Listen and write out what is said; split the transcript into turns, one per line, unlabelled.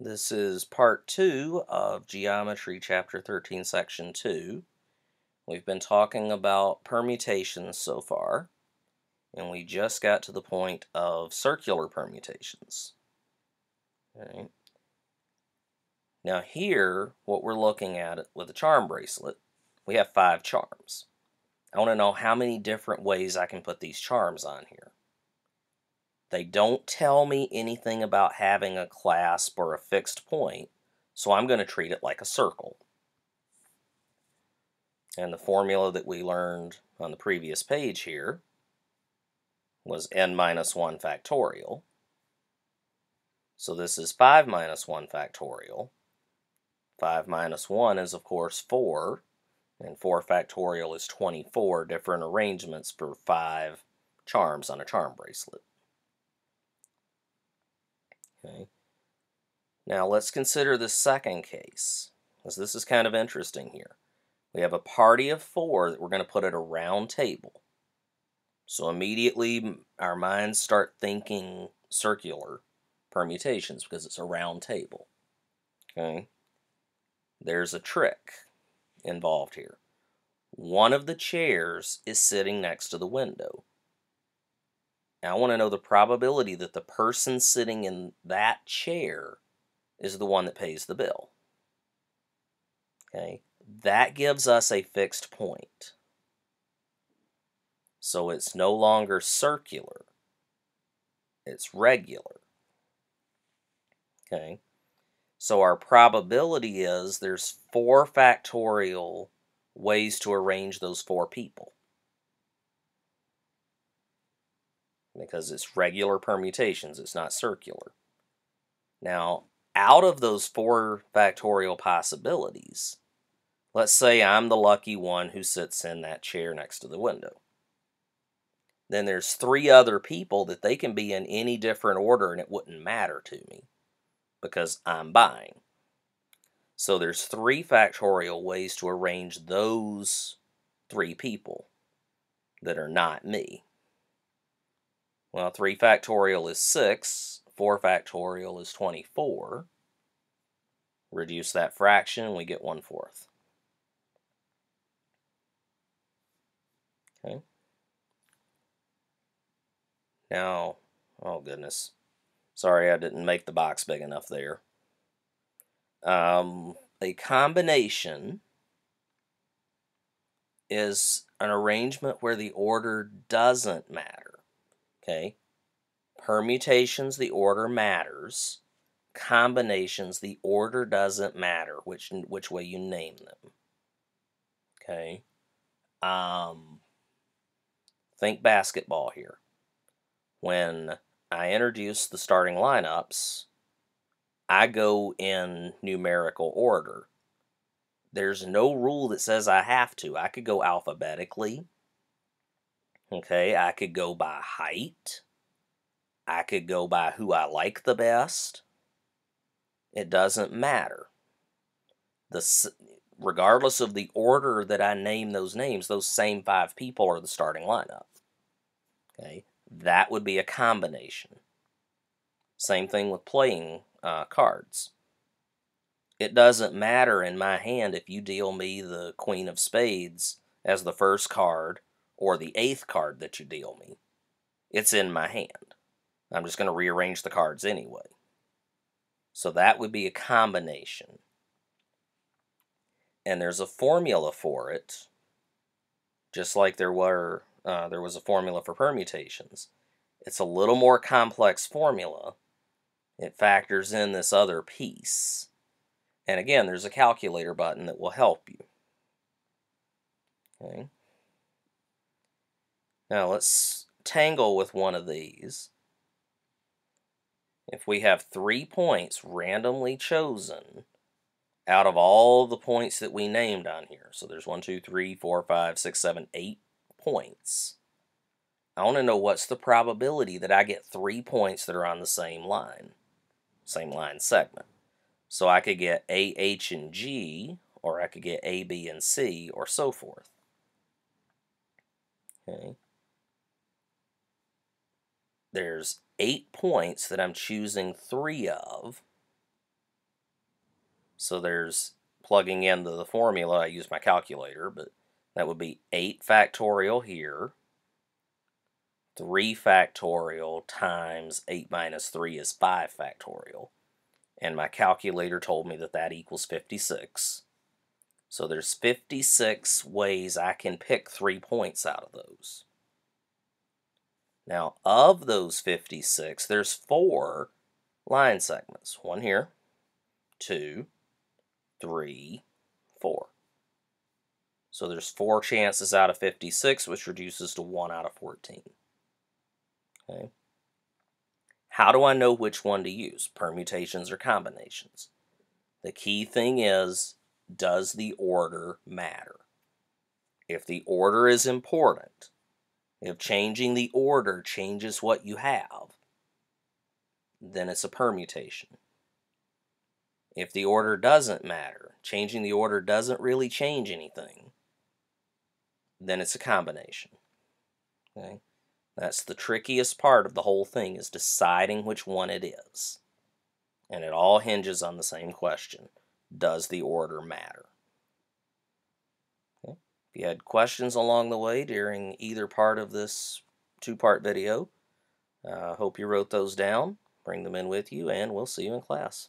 This is part two of Geometry, Chapter 13, Section 2. We've been talking about permutations so far, and we just got to the point of circular permutations. Okay. Now here, what we're looking at with a charm bracelet, we have five charms. I want to know how many different ways I can put these charms on here. They don't tell me anything about having a clasp or a fixed point, so I'm going to treat it like a circle. And the formula that we learned on the previous page here was n minus 1 factorial. So this is 5 minus 1 factorial. 5 minus 1 is, of course, 4, and 4 factorial is 24 different arrangements for 5 charms on a charm bracelet. Okay. Now let's consider the second case, because this is kind of interesting here. We have a party of four that we're going to put at a round table. So immediately our minds start thinking circular permutations because it's a round table. Okay. There's a trick involved here. One of the chairs is sitting next to the window. Now I want to know the probability that the person sitting in that chair is the one that pays the bill. Okay, that gives us a fixed point. So it's no longer circular, it's regular. Okay, so our probability is there's four factorial ways to arrange those four people. Because it's regular permutations, it's not circular. Now, out of those four factorial possibilities, let's say I'm the lucky one who sits in that chair next to the window. Then there's three other people that they can be in any different order and it wouldn't matter to me because I'm buying. So there's three factorial ways to arrange those three people that are not me. Well, 3 factorial is 6. 4 factorial is 24. Reduce that fraction, and we get 1 fourth. Okay. Now, oh goodness. Sorry I didn't make the box big enough there. Um, a combination is an arrangement where the order doesn't matter. Okay. Permutations, the order matters. Combinations, the order doesn't matter which which way you name them. Okay. Um, think basketball here. When I introduce the starting lineups, I go in numerical order. There's no rule that says I have to. I could go alphabetically. Okay, I could go by height. I could go by who I like the best. It doesn't matter. The regardless of the order that I name those names, those same five people are the starting lineup. Okay, that would be a combination. Same thing with playing uh, cards. It doesn't matter in my hand if you deal me the Queen of Spades as the first card or the eighth card that you deal me. It's in my hand. I'm just going to rearrange the cards anyway. So that would be a combination. And there's a formula for it, just like there were uh, there was a formula for permutations. It's a little more complex formula. It factors in this other piece. And again, there's a calculator button that will help you. Okay. Now let's tangle with one of these. If we have three points randomly chosen out of all the points that we named on here, so there's one, two, three, four, five, six, seven, eight points. I want to know what's the probability that I get three points that are on the same line, same line segment. So I could get A, H, and G, or I could get A, B, and C, or so forth. Okay there's eight points that I'm choosing three of. So there's plugging into the formula, I use my calculator, but that would be 8 factorial here. 3 factorial times 8 minus 3 is 5 factorial. And my calculator told me that that equals 56. So there's 56 ways I can pick three points out of those. Now, of those 56, there's four line segments. One here, two, three, four. So there's four chances out of 56, which reduces to one out of 14. Okay. How do I know which one to use, permutations or combinations? The key thing is, does the order matter? If the order is important, if changing the order changes what you have, then it's a permutation. If the order doesn't matter, changing the order doesn't really change anything, then it's a combination. Okay? That's the trickiest part of the whole thing is deciding which one it is. And it all hinges on the same question. Does the order matter? If you had questions along the way during either part of this two-part video, I uh, hope you wrote those down, bring them in with you, and we'll see you in class.